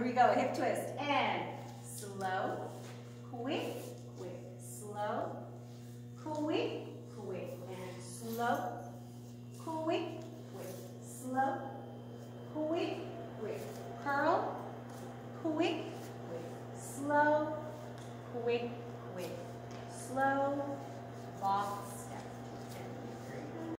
Here we go, hip twist. And slow, quick, quick, slow, quick, quick, and slow, quick, quick, slow, quick, quick, curl, quick, quick, slow, quick, quick, slow,